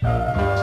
Bye.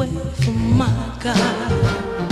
away from my God.